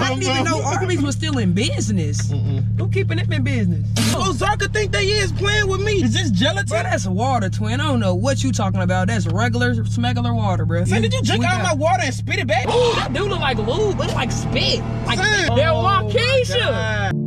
I didn't even know Arby's was still in business. Who keeping them in business? Oh, Zarka think they is playing with me. Is this gelatin? Bro, that's water, twin. I don't know what you talking about. That's regular, smuggler water, bro. Man, did you drink out my water and spit it back? Ooh, that do look like lube, but it's like spit. Like Son. they're Oh, Waukesha.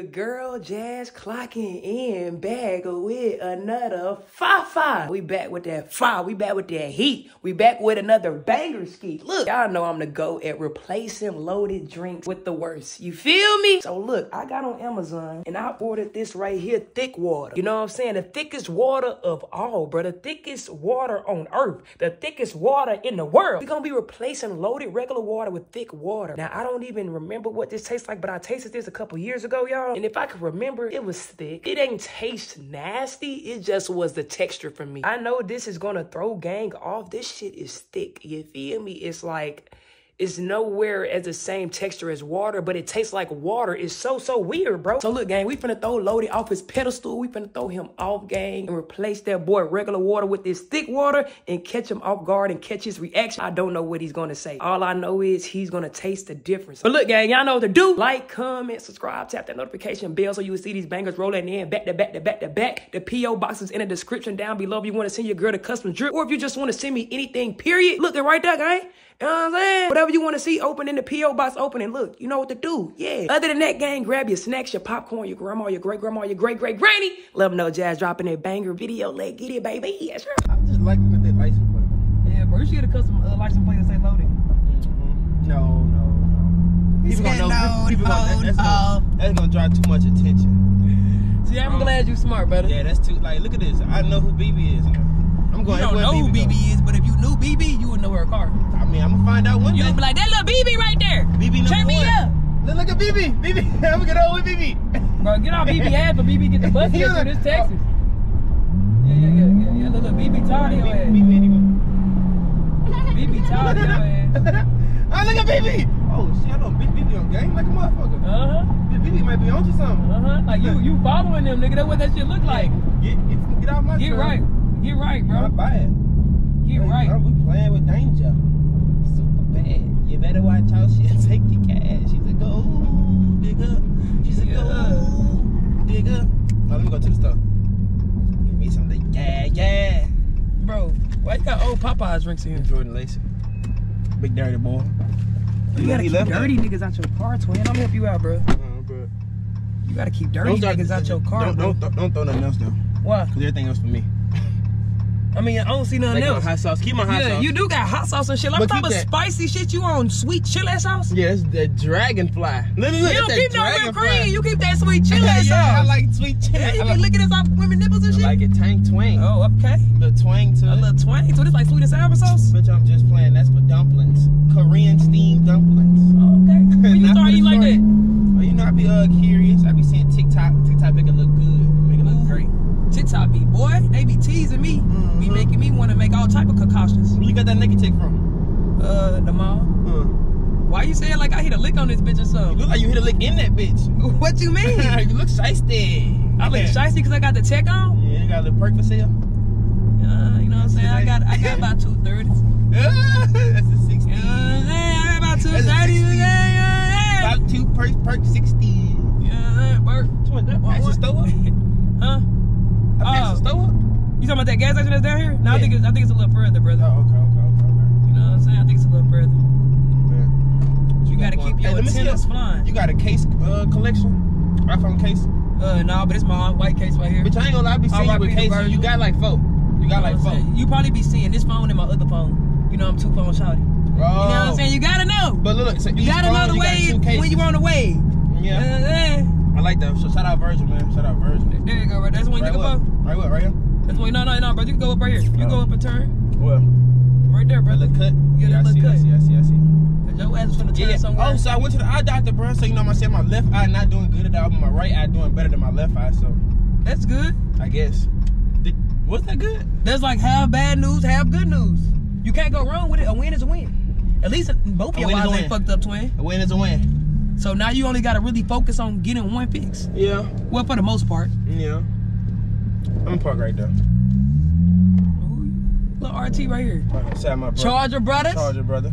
Your girl Jazz clocking in back with another five. We back with that fire. We back with that heat. We back with another banger ski. Look, y'all know I'm the go at replacing loaded drinks with the worst. You feel me? So look, I got on Amazon and I ordered this right here, thick water. You know what I'm saying? The thickest water of all, bro. The thickest water on earth. The thickest water in the world. we gonna be replacing loaded regular water with thick water. Now I don't even remember what this tastes like, but I tasted this a couple years ago, y'all. And if I could remember, it was thick. It ain't taste nasty. It just was the texture for me. I know this is gonna throw gang off. This shit is thick. You feel me? It's like it's nowhere as the same texture as water, but it tastes like water. It's so, so weird, bro. So look, gang, we finna throw Loaded off his pedestal. We finna throw him off, gang, and replace that boy regular water with this thick water and catch him off guard and catch his reaction. I don't know what he's gonna say. All I know is he's gonna taste the difference. But look, gang, y'all know what to do. Like, comment, subscribe, tap that notification bell so you will see these bangers rolling in back to back to back to back. The P.O. box is in the description down below if you wanna send your girl the custom drip or if you just wanna send me anything, period. Look, it right there, gang. You know what I'm saying? Whatever you want to see open in the P.O. box, open and look. You know what to do. Yeah. Other than that, gang, grab your snacks, your popcorn, your grandma, your great grandma, your great great granny. Let them know Jazz dropping a banger video. Let get it, baby. Yeah, sure. I'm just like looking at that license plate. Yeah, bro. You should get a custom uh, license plate that say loaded. No, no, no. He People gonna know. no, people gonna, no, that's, no. gonna, that's gonna draw too much attention. See, I'm glad you smart, brother. Yeah, that's too. Like, look at this. I know who BB is. Now. I'm going. You don't know who BB is, but if you knew BB, you would know her car. I mean, I'm gonna find out one You day. would be like, that little BB right there. BB number Turn me one. up. Look, look at BB. BB. I'm gonna get over with BB. Bro, get off BB ass for BB get the bus here to this Texas. Yeah, yeah, yeah, yeah, yeah. Little BB tired of your ass. BB anyway. BB tired of your ass. oh, look at BB. Oh shit, I know Big BB on game like a motherfucker. Uh huh. Big BB might be onto something. Uh huh. Like you, you following them, nigga. That's what that shit look like. Get, get, get out my Get truck. right. Get right, Bro, I buy it. Get Hey, right. bro, we playing with danger. Super bad. You better watch out. Shit, take your cash. She's a gold digger. She's a Yeah. gold digger. Now let me go to the store. Give me something. Yeah, yeah. Bro, why you got old Popeyes drinks in here? Jordan Lacey. Big dirty boy. You gotta He keep dirty niggas out your car, twin. I'm gonna help you out, bro. that. Oh, bro. You gotta keep dirty Don't start- niggas out your car, Don't, bro. don't, don't throw nothing else though. Why? Cause everything else for me. I mean, I don't see nothing else. hot sauce. Keep my hot yeah, sauce. you do got hot sauce and shit. What type of spicy shit you on? Sweet chili sauce? Yeah, that's the dragonfly. Look, look, look. You don't that keep no whipped cream. You keep that sweet chili yeah, sauce. yeah, I like sweet chili. Yeah, you I be like, licking this off women nipples and I shit. like it tank twang. Oh, okay. The twang to A it. little twang. So It's like sweet and sour sauce? Bitch, I'm just playing. That's for dumplings. Korean steamed dumplings. Oh, okay. When you Not start eating like that? Well, you know, I be uh, curious. I be seeing TikTok. TikTok make it look good. Make it look great. TikTok be, boy, they be teasing me. Be Mhm. making me want to make all type of concoctions. Where you got that nigga take from? Uh, the mall. Uh, Why you saying like I hit a lick on this bitch or you something? look like you hit a lick in that bitch. What you mean? you look shiesty. I look shicey because I got the tech on? Yeah, you got a little perk for sale. Uh, you know what I'm saying? I got I got about two thirties. That's a 60. You know I'm saying? I got about two That's thirties. 60. Yeah, yeah, yeah. About two perks, perk 60. Yeah, Bert. What, that pass the store? Huh? I pass the Oh. store? You talking about that gas station that's down here? No, I think it's, I think it's a little further, brother. Oh, okay, okay, okay, okay. You know what I'm saying? I think it's a little further. Bet. You gotta keep your Hey, let me see antennas flying. You got a case uh, collection? iPhone case? Uh, no, but it's my white case right here. Bitch, I ain't gonna lie, I be seeing you R.I.P. with cases. Virgil. You got like four. You got like You know what four. saying? You probably be seeing this phone and my other phone. You know I'm two phone shouty. You know what I'm saying? You gotta know. But look, look so You gotta phone, know the you wave when you're on the wave. Yeah, Uh, I like that. So shout out Virgil, man. Shout out Virgil. there you go, right? That's when you Right can what? go. Right what? Right here? That's when no, no, no, bro. You can go up right here. You Oh. go up and turn Well, right there, brother. little cut. Yeah, Yeah, I see, little I see, I see, I see. Your ass is finna turn Yeah. somewhere. Oh, so I went to the eye doctor, bro. So you know, I said my left eye not doing good at all, but my right eye doing better than my left eye. So That's good. I guess. Was that good? That's like half bad news, half good news. You can't go wrong with it. A win is a win. At least both your win is a eyes ain't fucked up, twin. A win is a win. So now you only gotta really focus on getting one fix. Yeah. Well, for the most part. Yeah. I'm gonna park right there. Ooh, RT right here. Right my brother. Charger brothers. Charger brother.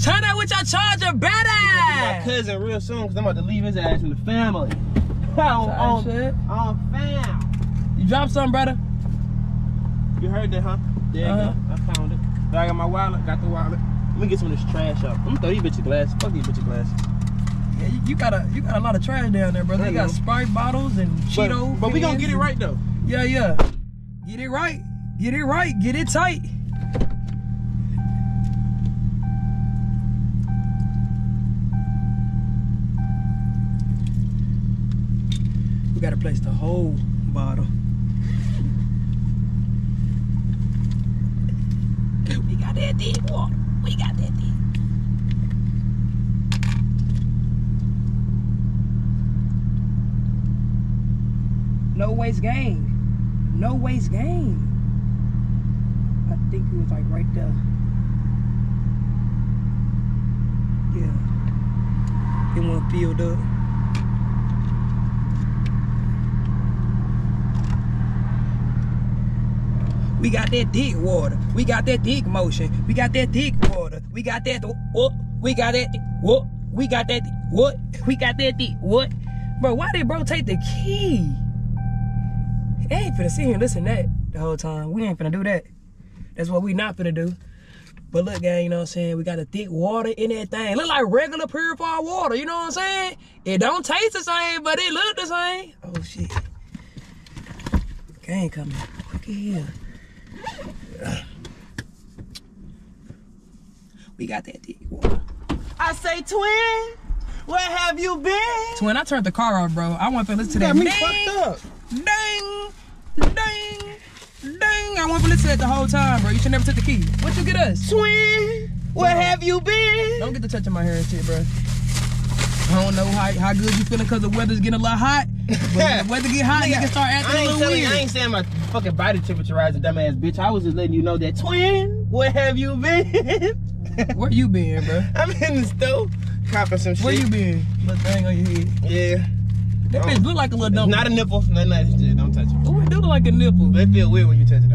Turn up with your charger, My cousin real soon because I'm about to leave his ass in the family. on, on, shit. on fam. You drop something, brother. You heard that, huh? There you Uh-huh. go. I found it. I got my wallet. Got the wallet. Let me get some of this trash up. I'm gonna throw these bitches glass. Fuck these bitches glass. Yeah, you, you got a you got a lot of trash down there, brother. I You got know. Sprite bottles and But, Cheeto. but we gonna get it right though. Yeah, yeah. Get it right. Get it right. Get it tight. We gotta place the whole bottle. We got that deep water. We got that deep. No waste gain. No waste gain. I think it was like right there. Yeah. It won't filled up. We got that dick water. We got that dick motion. We got that dick water. We got that what? We got that what? We got that what? We got that dick what? Bro, why did bro take the key? They ain't finna sit here and listen to that the whole time. We ain't finna do that. That's what we not finna do. But look, gang, you know what I'm saying? We got a thick water in that thing. Look like regular purified water, you know what I'm saying? It don't taste the same, but it look the same. Oh shit. Gang coming. Look at here. We got that thick water. I say, twin, where have you been? Twin, I turned the car off, bro. I want to listen to You that. got me fucked up. Ding. I want to listen to that the whole time, bro. You should never took the key. What you get us? Twin, where have you been? Don't get to touching my hair and shit, bro. I don't know how, how good you feeling because the weather's getting a lot hot. But when the weather get hot, you can start acting I a ain't little telling, weird. I ain't saying my fucking body temperature rising, dumbass bitch. I was just letting you know that twin. Where have you been? Where you been, bro? I'm in the stove, copping some shit. Where you been? Little thing on your head. Yeah, That oh. bitch look like a little dumb. not a nipple, nothing like that. Don't touch it. Ooh, it do look like a nipple. But it feel weird when you touch it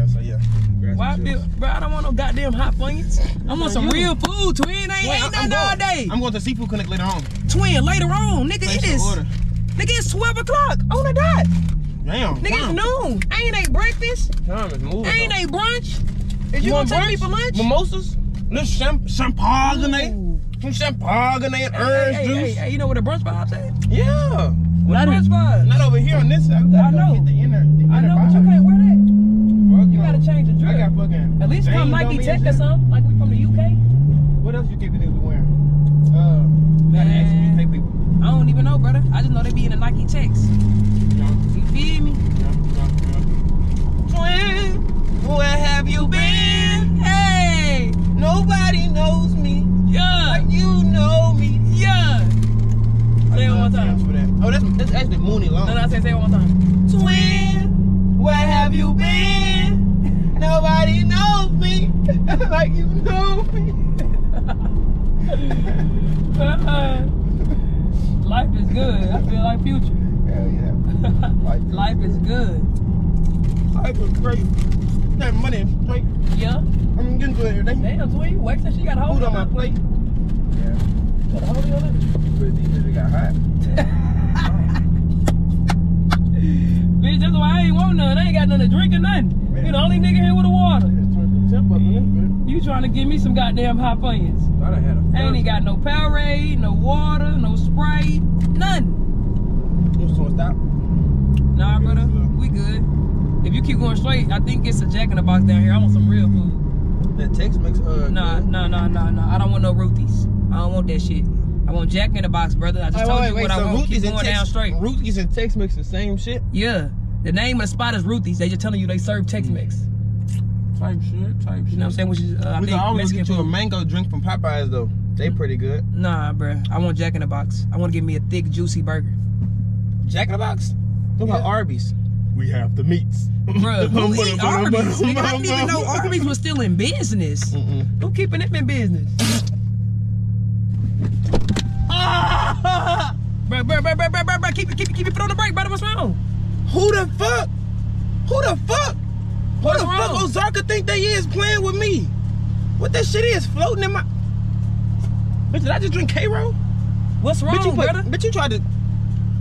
though. Why I feel, bro? I don't want no goddamn hot funyuns. I want some you. real food. Twin ain't Wait, ain't I'm, nothing all day. I'm going to Seafood Connect later on. Twin later on, nigga. Place It is, order. nigga. It's twelve o'clock on the dot. Damn. Nigga, it's noon. I ain't ate breakfast. Time is moving. I ain't though. ate brunch. Is you, want gonna take me for lunch? Mimosas? Little champ- champagne? Some champagne, Hey, orange hey, juice? hey, hey, you know what a brunch vibes at? Yeah. What Not, brunch vibes? not over here on this side. I know. Get the inner, the I inner know, but you can't wear that. Gotta change the I got fucking. At least come Nike Tech or something, like we from the UK. What else you think we be wearing? Uh, gotta ask Man. take people. I don't even know, brother. I just know they be in the Nike Techs. You? You feel me? Yeah, yeah, yeah. Twin, where have you been? Hey, Nobody knows me yeah, like you know me. yeah. Say it one more time. for that. Oh, that's, that's actually Mooney Long. No, no, say, say it one more time. like you know me. Life is good. I feel like future. Hell yeah. Life, Life is good. life is great. That money is straight. Yeah. I'm getting to it every day. Damn, twin, you waxing? She got a hold Food on my plate. Yeah. Got a hold on it. But these bitches got hot. Bitch, that's why I ain't want none. I ain't got nothing to drink or nothing. You the only nigga here with the water. It's turned the temp up a little. You trying to give me some goddamn hot funyuns. Thought I had a I ain't even got no Powerade, no water, no Sprite, none. You just wanna stop? Nah, Good brother, as we good. If you keep going straight, I think it's a Jack in the Box down here. I want some real food. That text makes uh. Nah, nah, nah, nah, nah. I don't want no Ruthie's. I don't want that shit. I want Jack in the Box, brother. I just Wait, told wait, you wait, what I so want. Keep Ruthie's and going down straight. Ruthie's and Tex Mex the same shit? Yeah. The name of the spot is Ruthie's. They just telling you they serve Tex Mex. Type shit, type shit. You know what I'm saying? Which is uh, I we think can always Mexican get you a mango drink from Popeyes though. They pretty good. Nah, bruh. I want Jack in the Box. I want to give me a thick, juicy burger. Jack in the Box? What about Yeah. Arby's? We have the meats. Bruh, who eat Arby's? Nigga, I didn't even know Arby's was still in business. Who keeping them in business? Bruh, bruh, bruh, bruh, bruh, bruh, bruh. Keep it, keep it, keep it. Put on the brake, brother. What's wrong? Who the fuck? Who the fuck? What What's the fuck wrong? Ozarka think they is playing with me? What that shit is floating in my. Bitch, did I just drink K-Roll? What's wrong, bitch, you put- brother? bitch, you tried to.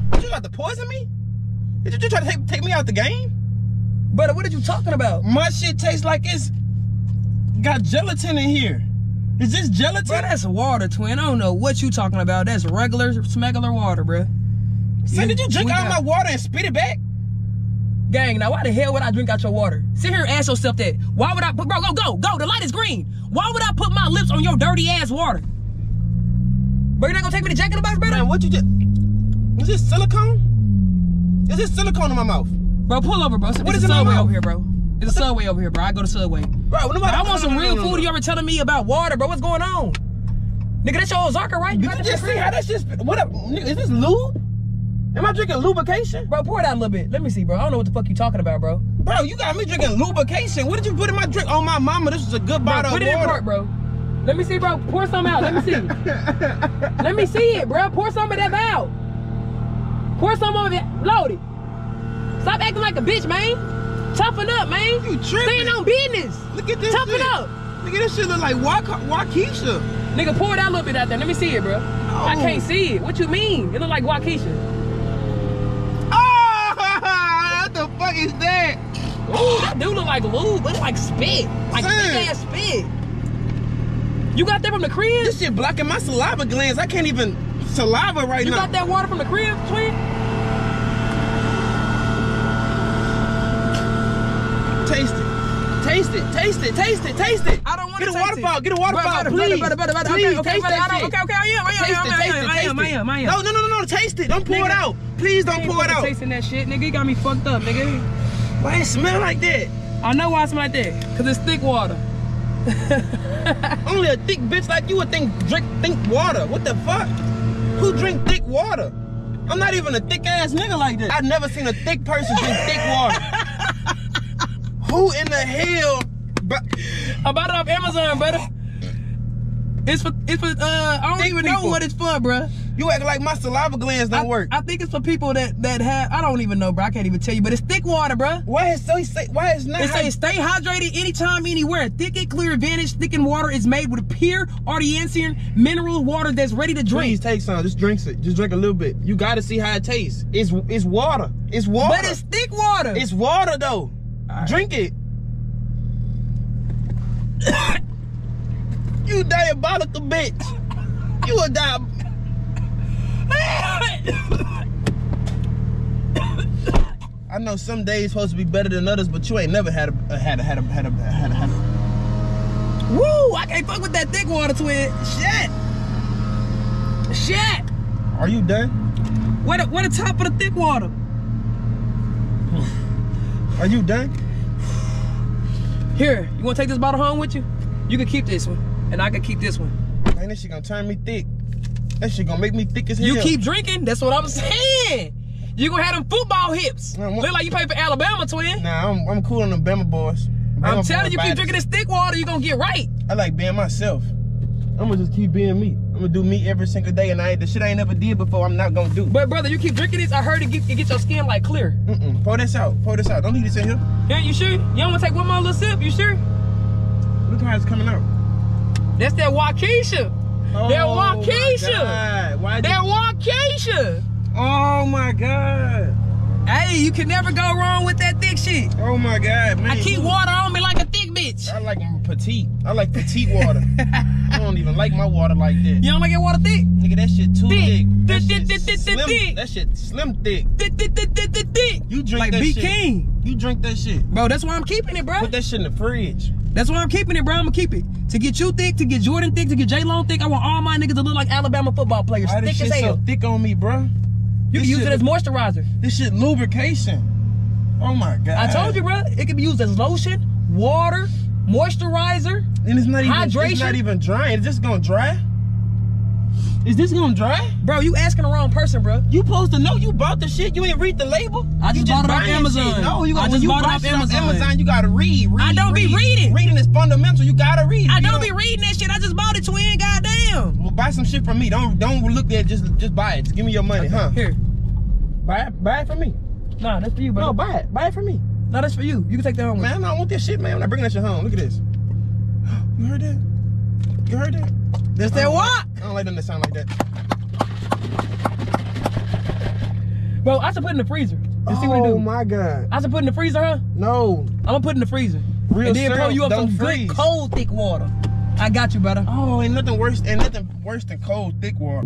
Bitch, you tried to poison me? Did you, try to take, take me out the game? Brother, what are you talking about? My shit tastes like it's got gelatin in here. Is this gelatin? Bro, that's water, twin. I don't know what you talking about. That's regular, smuggler water, bro. Son, did you drink out got- my water and spit it back? Gang, now why the hell would I drink out your water? Sit here and ask yourself that. Why would I put, bro, go, go, go. The light is green. Why would I put my lips on your dirty ass water? Bro, you not gonna take me to Jack in the Box, brother? Man, what you just. Is this silicone? Is this silicone in my mouth? Bro, pull over, bro. It's, What it's is a subway over here, bro. It's a subway over here, bro. I go to Subway. Bro, nobody, I want some real food. You ever telling me about water, bro? What's going on? Nigga, that's your Ozarka, right? You that just see how that shit? What up? nigga, Is this lube? Am I drinking lubrication? Bro, pour it out a little bit. Let me see, bro. I don't know what the fuck you talking about, bro. Bro, you got me drinking lubrication. What did you put in my drink? Oh my mama, this is a good Bro, bottle put of it in water. part, bro. Let me see, bro. Pour some out. Let me see. Let me see it, bro. Pour some of that out. Pour some of it. Load it. Stop acting like a bitch, man. Toughen up, man. You tripping. Stand on business. Look at this Toughen shit. up. Look at this shit look like Wak- Waukesha. Nigga, pour it out a little bit out there. Let me see it, bro. I can't see it. What you mean? It look like Waukesha. Oh, what the fuck is that? Ooh, that do look like lube, but it's like spit. Like thick ass spit. You got that from the crib? This shit blocking my saliva glands. I can't even saliva right You now. You got that water from the crib, twin? Taste it. Taste it. Taste it. Taste it. Taste it. I don't want Get a water bottle. Get a water Brother, bottle, brother, please. brother, brother, brother, Please, okay, okay, taste brother, that I shit. okay, okay, I am, I am, Taste it, I am, I taste am, it, I am, it. I am, I am. No, no, no, no, no. Taste it. Don't pour it out. Please don't pour it out. Tasting that shit, nigga. You got me fucked up, nigga. Why it smell like that? I know why it smell like that. Cause it's thick water. Only a thick bitch like you would think drink think water. What the fuck? Who drink thick water? I'm not even a thick ass nigga like that. I've never seen a thick person drink thick water. Who in the hell? I bought it off Amazon, brother. It's for, it's for, uh, I don't even know what it's for, bruh. you act like my saliva glands don't I, work. I think it's for people that that have. I don't even know, bro. I can't even tell you, but it's thick water, bruh. why is so say why is not? It says stay hydrated anytime, anywhere. Thick and clear advantage. Thickened water is made with pure Artesian mineral water that's ready to drink. Please take some. Just drink it. Just drink a little bit. You gotta see how it tastes. It's it's water. It's water. But it's thick water. It's water though. Alright. Drink it. you diabolical bitch. You a di- I know some days supposed to be better than others, but you ain't never had a a- had a had a had a had a, had a. Woo! I can't fuck with that thick water, twin. Shit. Shit. Are you done? What what the top of the thick water? Are you done? Here, you want to take this bottle home with you? You can keep this one, and I can keep this one. Man, this shit gonna turn me thick. That shit gonna make me thick as hell. You keep drinking. That's what I'm saying. You gonna have them football hips. Man, Look like you play for Alabama, twin. Nah, I'm, I'm cool on the Bama boys. I'm telling boys you, keep drinking this thick water, you gonna get right. I like being myself. I'm gonna just keep being me. I'm gonna do me every single day, and I ain't the shit I ain't never did before. I'm not gonna do. But brother, you keep drinking this. I heard it get, it get your skin like clear. Mm-mm. Pour this out. Pour this out. Don't leave this in here. Yeah, you sure? You don't want to take one more little sip? You sure? Look how it's coming out. That's that Waukesha. That Oh my Waukesha. Why That Waukesha. Oh my god. Hey, you can never go wrong with that thick shit. Oh my god, man. I keep water on me like a thick bitch. I like petite. I like petite water. I don't even like my water like that. You don't like your water thick? Nigga, that shit too Thick. thick. That Thick, shit thick, thick, thick, slim. thick. That shit slim thick. Thick, thick, thick, thick, thick, thick. You drink like that B shit. King. You drink that shit. Bro, that's why I'm keeping it, bro. Put that shit in the fridge. That's why I'm keeping it, bro. I'm gonna keep it. To get you thick, to get Jordan thick, to get J Long thick, I want all my niggas to look like Alabama football players. Why this shit as hell. so thick on me, bro? you this can use it as moisturizer. This shit lubrication. Oh my god. I told you, bro. It can be used as lotion, water, moisturizer. And it's not even Hydration? it's not even drying. It's just gonna dry. Is this gonna dry? Bro, you asking the wrong person, bro. You supposed to know you bought the shit. You ain't read the label. I You just bought it off Amazon. shit. No, you I got, just when you bought it off Amazon. Amazon. You gotta read. read I don't be reading. Reading is fundamental. You gotta read. I You don't be reading that shit. I just bought it, twin. Goddamn. Well, buy some shit from me. Don't don't look there. Just just buy it. Just give me your money, huh? Here. Buy it. Buy it from me. Nah, that's for you, bro. No, buy it. Buy it from me. No, that's for you. You can take that home. Man, I don't want this shit, man. I'm not bringing that shit home. Look at this. You heard that? You heard that? That's that what? I don't like them to sound like that. Bro, I should put it in the freezer. And see what it oh do. my god. I should put it in the freezer, huh? No. I'm gonna put it in the freezer. Real and then pour you up some freeze. good cold thick water. I got you, brother. Oh, ain't nothing worse. Ain't nothing worse than cold, thick water.